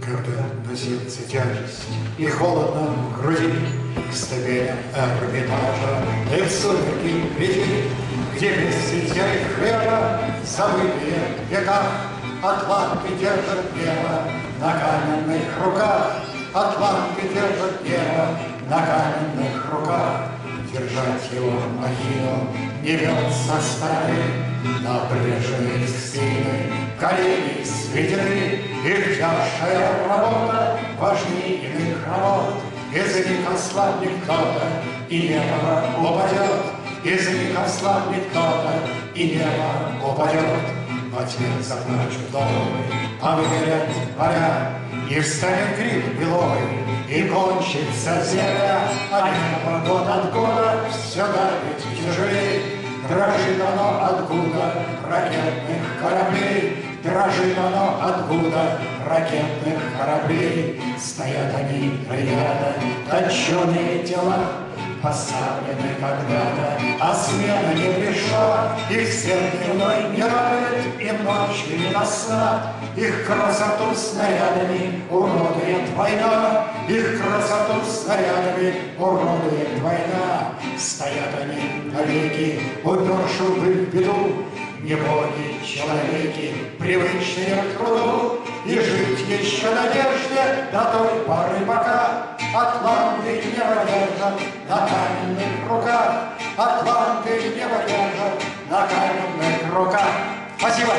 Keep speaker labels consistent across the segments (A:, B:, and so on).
A: Когда на сердце тяжесть и холодно в груди, К ступеням Эрмитажа в сумерки гляди, Где без сытья и хлеба забытые века Атланты держат небо на каменных руках, Атланты держат небо на каменных. Держать его махину не вел со стороны, На обреженных спины колени сведены, Их тяжкая работа важнее иных работ. Из них ослабнет кто-то, и небо упадет, Из них ослабнет кто-то, и небо упадет. Домы, а выгорят поля, И встанет гриб белой, и кончится земля, А небо год от года все давит тяжелей. Дрожит оно откуда? Ракетных кораблей, Дрожит оно откуда? Ракетных кораблей. Стоят они ребята, точеные тела, Поставлены когда-то, а смена не пришла, Их свет дневной не радует, им ночью не на Их красоту снарядами уродует война, Их красоту снарядами уродует война. Стоят они навеки, уперши в беду, Не боги, человеки, привычные к труду, И жить еще надежде до той поры, пока держат на каменных руках, Атланты небо держат на каменных руках. Спасибо.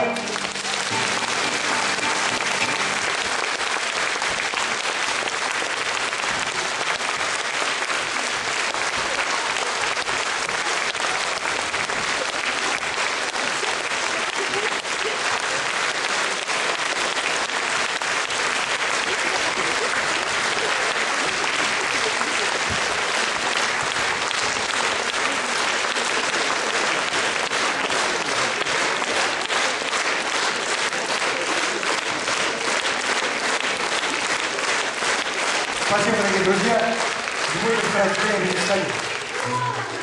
A: Спасибо, дорогие друзья. Будем время, не